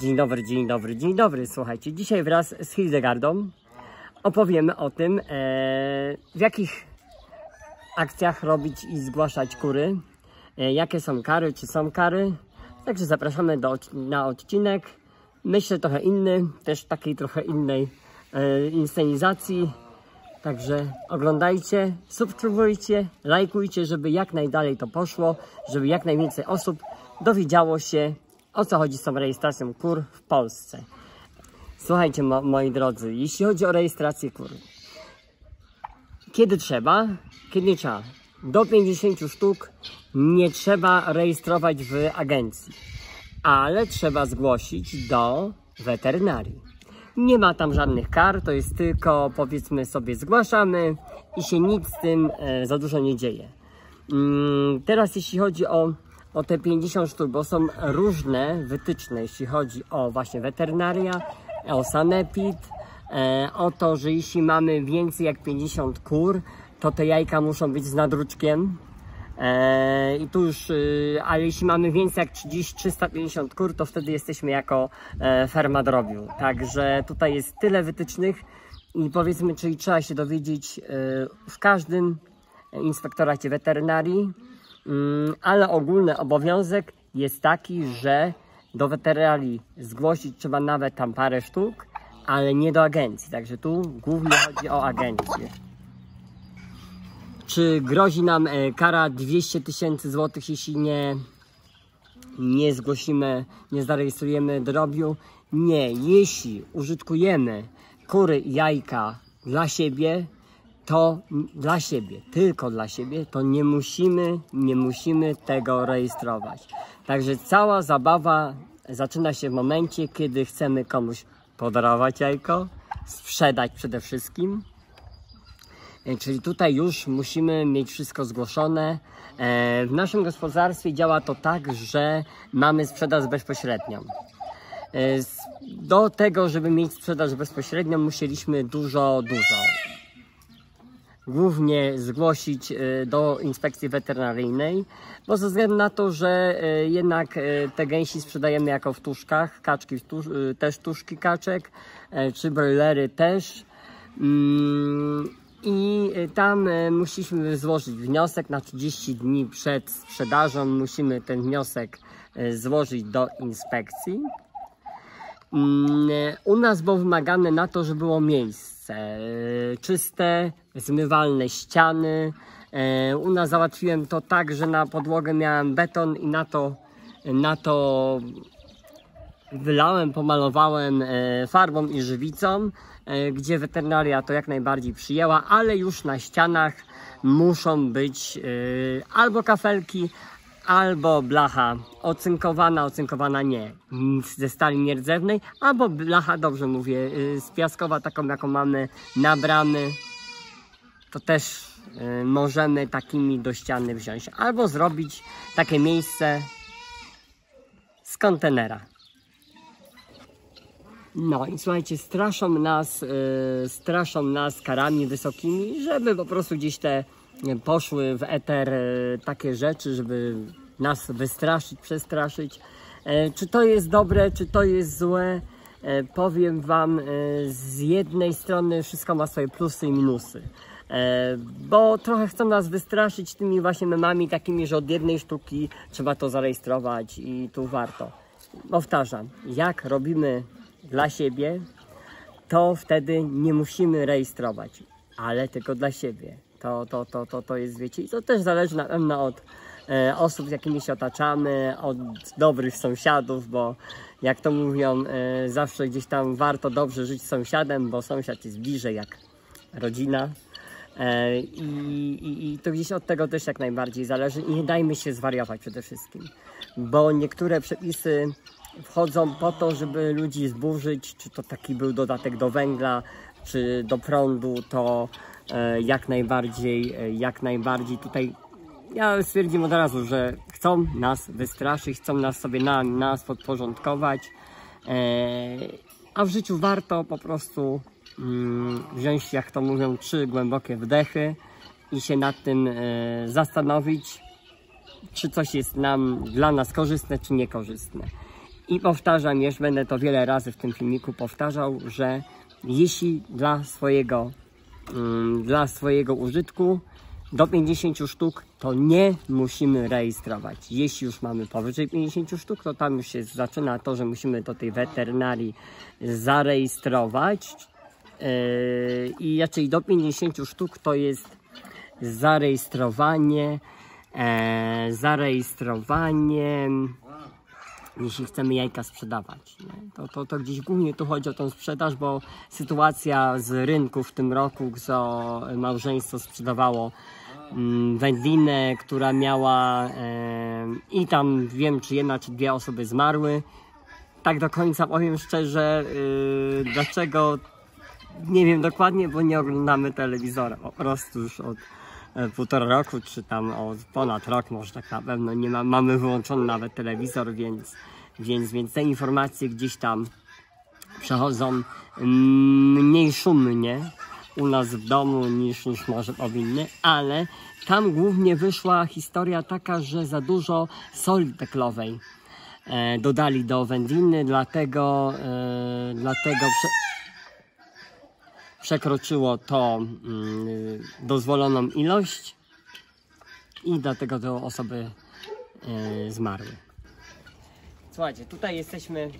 Dzień dobry, dzień dobry, dzień dobry. Słuchajcie, dzisiaj wraz z Hildegardą opowiemy o tym, e, w jakich akcjach robić i zgłaszać kury, e, jakie są kary, czy są kary. Także zapraszamy do, na odcinek. Myślę trochę inny, też takiej trochę innej e, inscenizacji. Także oglądajcie, subskrybujcie, lajkujcie, żeby jak najdalej to poszło, żeby jak najwięcej osób dowiedziało się, o co chodzi z tą rejestracją kur w Polsce. Słuchajcie, mo moi drodzy, jeśli chodzi o rejestrację kur, kiedy trzeba, kiedy trzeba. Do 50 sztuk nie trzeba rejestrować w agencji, ale trzeba zgłosić do weterynarii. Nie ma tam żadnych kar, to jest tylko powiedzmy sobie zgłaszamy i się nic z tym e, za dużo nie dzieje. Mm, teraz jeśli chodzi o, o te 50 sztuk, bo są różne wytyczne, jeśli chodzi o właśnie weterynaria, o sanepid, e, o to, że jeśli mamy więcej jak 50 kur, to te jajka muszą być z nadruczkiem, E, I tu już, y, ale jeśli mamy więcej jak 30-350 kur, to wtedy jesteśmy jako e, ferma drobiu. Także tutaj jest tyle wytycznych i powiedzmy, czyli trzeba się dowiedzieć e, w każdym inspektoracie weterynarii, ale ogólny obowiązek jest taki, że do weterynarii zgłosić trzeba nawet tam parę sztuk, ale nie do agencji. Także tu głównie chodzi o agencję. Czy grozi nam e, kara 200 tysięcy złotych, jeśli nie, nie zgłosimy, nie zarejestrujemy drobiu? Nie, jeśli użytkujemy kury i jajka dla siebie, to dla siebie, tylko dla siebie, to nie musimy, nie musimy tego rejestrować. Także cała zabawa zaczyna się w momencie, kiedy chcemy komuś podarować jajko, sprzedać przede wszystkim, E, czyli tutaj już musimy mieć wszystko zgłoszone. E, w naszym gospodarstwie działa to tak, że mamy sprzedaż bezpośrednią. E, do tego, żeby mieć sprzedaż bezpośrednią, musieliśmy dużo, dużo. Głównie zgłosić do inspekcji weterynaryjnej, bo ze względu na to, że jednak te gęsi sprzedajemy jako w tuszkach, kaczki też tuszki kaczek, czy broilery też. Mm, i tam y, musieliśmy złożyć wniosek na 30 dni przed sprzedażą. Musimy ten wniosek złożyć do inspekcji. Mm, u nas było wymagane na to, żeby było miejsce czyste, zmywalne ściany. U nas załatwiłem to tak, że na podłogę miałem beton i na to, na to wylałem, pomalowałem farbą i żywicą. E, gdzie weterynaria to jak najbardziej przyjęła, ale już na ścianach muszą być e, albo kafelki, albo blacha ocynkowana, ocynkowana nie, ze stali nierdzewnej, albo blacha, dobrze mówię, e, z piaskowa, taką jaką mamy na bramy, to też możemy takimi do ściany wziąć, albo zrobić takie miejsce z kontenera. No i słuchajcie, straszą nas, yy, straszą nas karami wysokimi, żeby po prostu gdzieś te poszły w eter yy, takie rzeczy, żeby nas wystraszyć, przestraszyć. Yy, czy to jest dobre, czy to jest złe? powiem Wam, z jednej strony wszystko ma swoje plusy i minusy. Bo trochę chcą nas wystraszyć tymi właśnie memami takimi, że od jednej sztuki trzeba to zarejestrować i tu warto. Powtarzam, jak robimy dla siebie, to wtedy nie musimy rejestrować, ale tylko dla siebie. To, to, to, to, to jest, wiecie, i to też zależy na pewno od e, osób, z jakimi się otaczamy, od dobrych sąsiadów, bo jak to mówią, e, zawsze gdzieś tam warto dobrze żyć z sąsiadem, bo sąsiad jest bliżej jak rodzina. E, i, i, I to gdzieś od tego też jak najbardziej zależy i nie dajmy się zwariować przede wszystkim, bo niektóre przepisy wchodzą po to, żeby ludzi zburzyć, czy to taki był dodatek do węgla, czy do prądu, to e, jak najbardziej, e, jak najbardziej tutaj ja stwierdzim od razu, że chcą nas wystraszyć, chcą nas sobie na nas podporządkować, e, a w życiu warto po prostu mm, wziąć, jak to mówią, trzy głębokie wdechy i się nad tym zastanowić, czy coś jest nam dla nas korzystne, czy niekorzystne. I powtarzam, jeszcze będę to wiele razy w tym filmiku powtarzał, że jeśli dla swojego, mm, dla swojego użytku do 50 sztuk, to nie musimy rejestrować. Jeśli już mamy powyżej 50 sztuk, to tam już się zaczyna to, że musimy do tej weterynarii zarejestrować. Yy, I raczej do 50 sztuk to jest zarejestrowanie, e, zarejestrowanie, jeśli chcemy jajka sprzedawać. To, to, to gdzieś głównie tu chodzi o tą sprzedaż, bo sytuacja z rynku w tym roku, co małżeństwo sprzedawało mm, wędlinę, która miała e, i tam wiem, czy jedna, czy dwie osoby zmarły. Tak do końca powiem szczerze, yy, dlaczego nie wiem dokładnie, bo nie oglądamy telewizora. Po prostu już od półtora roku, czy tam od ponad rok, może tak na pewno nie ma, mamy wyłączony nawet telewizor, więc, więc, więc te informacje gdzieś tam przechodzą mniej szumnie u nas w domu niż, niż może powinny, ale tam głównie wyszła historia taka, że za dużo soli teklowej e, dodali do wędliny, dlatego, e, dlatego prze, przekroczyło to mm, dozwoloną ilość i dlatego te osoby e, zmarły. Słuchajcie, tutaj jesteśmy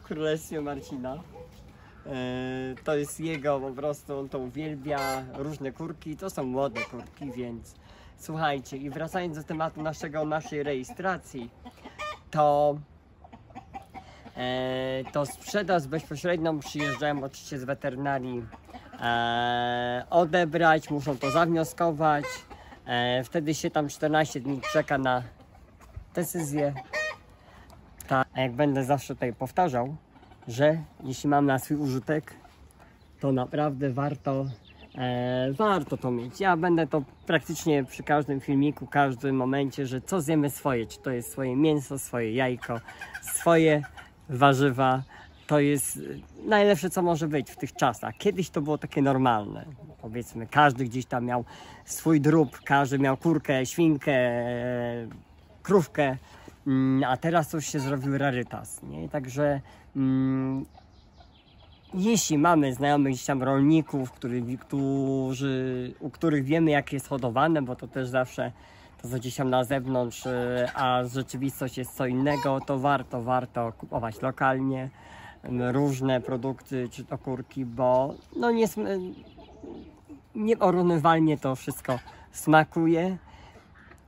w królestwie Marcina. E, To jest jego po prostu, on to uwielbia, różne kurki, to są młode kurki, więc słuchajcie, i wracając do tematu naszego, naszej rejestracji, to to sprzedaż bezpośrednią przyjeżdżają oczywiście z weterynarii e, odebrać, muszą to zawnioskować, e, wtedy się tam 14 dni czeka na decyzję. Tak, a jak będę zawsze tutaj powtarzał, że jeśli mam na swój użytek, to naprawdę warto, e, warto to mieć. Ja będę to praktycznie przy każdym filmiku, każdym momencie, że co zjemy swoje, czy to jest swoje mięso, swoje jajko, swoje warzywa, to jest najlepsze, co może być w tych czasach. Kiedyś to było takie normalne. Powiedzmy, każdy gdzieś tam miał swój drób, każdy miał kurkę, świnkę, krówkę, Mm, a teraz to już się zrobił rarytas. Nie? Także mm, jeśli mamy znajomych gdzieś tam rolników, którzy, u których wiemy jak jest hodowane, bo to też zawsze co gdzieś na zewnątrz, y, a rzeczywistość jest co innego, to warto, warto kupować lokalnie różne produkty, czy to kurki, bo no nie, nieporównywalnie to wszystko smakuje.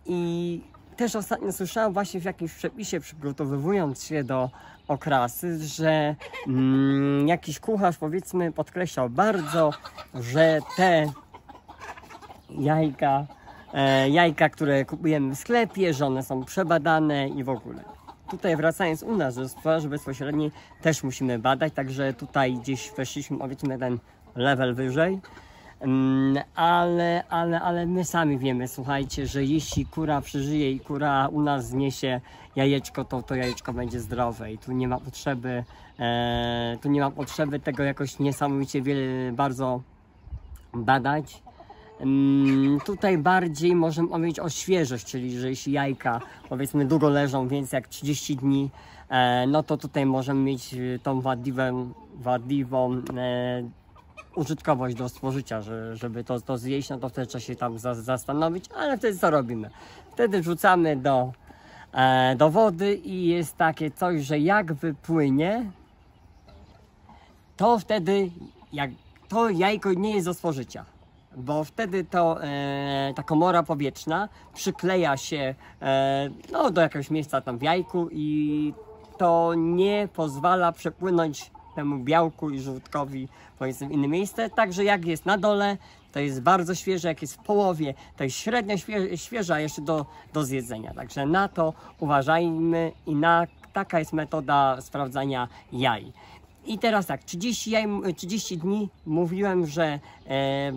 I też ostatnio słyszałam właśnie w jakimś przepisie, przygotowując się do okrasy, że mm, jakiś kucharz powiedzmy podkreślał bardzo, że te jajka, e, jajka, które kupujemy w sklepie, że one są przebadane i w ogóle. Tutaj wracając u nas do sprzedaży bezpośredniej też musimy badać, także tutaj gdzieś weszliśmy powiedzmy ten level wyżej. Mm, ale, ale, ale my sami wiemy, słuchajcie, że jeśli kura przeżyje i kura u nas zniesie jajeczko, to to jajeczko będzie zdrowe i tu nie ma potrzeby, e, tu nie ma potrzeby tego jakoś niesamowicie wiele, bardzo badać. Mm, tutaj bardziej możemy mówić o świeżość, czyli że jeśli jajka powiedzmy długo leżą, więc jak 30 dni, e, no to tutaj możemy mieć e, tą wadliwą, wadliwą e, użytkowość do spożycia, że, żeby to, to zjeść, no to wtedy trzeba się tam za, zastanowić, ale wtedy co robimy? Wtedy wrzucamy do, do wody i jest takie coś, że jak wypłynie, to wtedy jak to jajko nie jest do spożycia. Bo wtedy to e, ta komora powietrzna przykleja się e, no, do jakiegoś miejsca tam w jajku i to nie pozwala przepłynąć temu białku i żółtkowi powiedzmy w inne miejsce. Także jak jest na dole, to jest bardzo świeże, jak jest w połowie, to jest średnio świe, świeża jeszcze do, do zjedzenia. Także na to uważajmy i na, taka jest metoda sprawdzania jaj. I teraz tak, 30, jaj, 30 dni mówiłem, że e,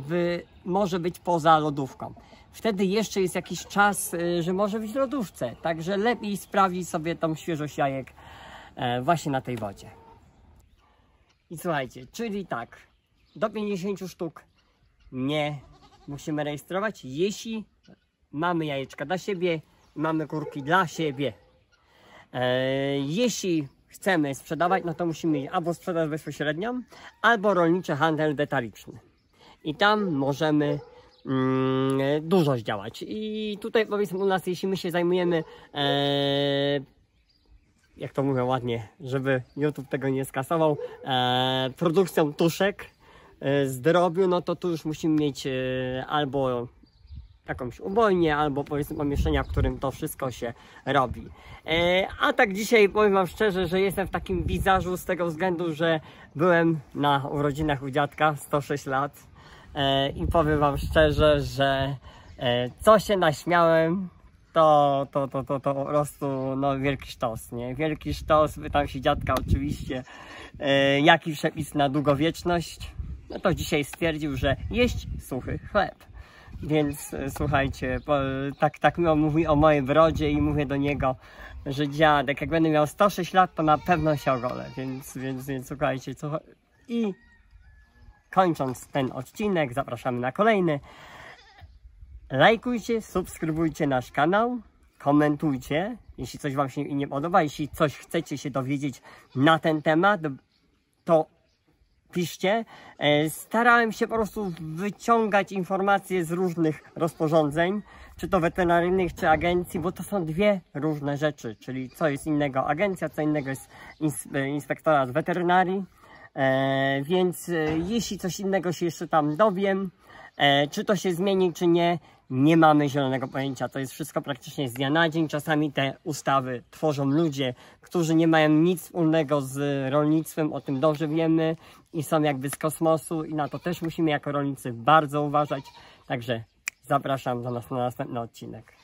może być poza lodówką. Wtedy jeszcze jest jakiś czas, e, że może być w lodówce. Także lepiej sprawdzić sobie tą świeżość jajek e, właśnie na tej wodzie. I słuchajcie, czyli tak, do 50 sztuk nie musimy rejestrować, jeśli mamy jajeczka dla siebie, mamy kurki dla siebie. E, jeśli chcemy sprzedawać, no to musimy mieć albo sprzedaż bezpośrednią, albo rolniczy handel detaliczny. I tam możemy mm, dużo zdziałać. I tutaj powiedzmy u nas, jeśli my się zajmujemy, e, jak to mówię ładnie, żeby YouTube tego nie skasował, e, produkcją tuszek e, z drobiu, no to tu już musimy mieć e, albo jakąś ubojnię, albo powiedzmy pomieszczenia, w którym to wszystko się robi. E, a tak dzisiaj powiem Wam szczerze, że jestem w takim bizarzu z tego względu, że byłem na urodzinach u dziadka 106 lat e, i powiem Wam szczerze, że e, co się naśmiałem, to, to, to, to, to po prostu no, wielki sztos, nie? Wielki sztos, pytam się dziadka oczywiście, e, jaki przepis na długowieczność. No to dzisiaj stwierdził, że jeść suchy chleb. Więc e, słuchajcie, tak, tak miło mówi o mojej brodzie i mówię do niego, że dziadek, jak będę miał 106 lat, to na pewno się ogolę. Więc, więc, więc słuchajcie, co... I kończąc ten odcinek, zapraszamy na kolejny. Lajkujcie, subskrybujcie nasz kanał, komentujcie, jeśli coś Wam się nie podoba, jeśli coś chcecie się dowiedzieć na ten temat, to piszcie. E, Starałem się po prostu wyciągać informacje z różnych rozporządzeń, czy to weterynaryjnych, czy agencji, bo to są dwie różne rzeczy, czyli co jest innego agencja, co innego jest e, inspektorat weterynarii. E, więc jeśli coś innego się jeszcze tam dowiem, czy to się zmieni, czy nie, nie mamy zielonego pojęcia. To jest wszystko praktycznie z dnia na dzień. Czasami te ustawy tworzą ludzie, którzy nie mają nic wspólnego z rolnictwem, o tym dobrze wiemy i są jakby z kosmosu i na to też musimy jako rolnicy bardzo uważać. Także zapraszam do nas na następny odcinek.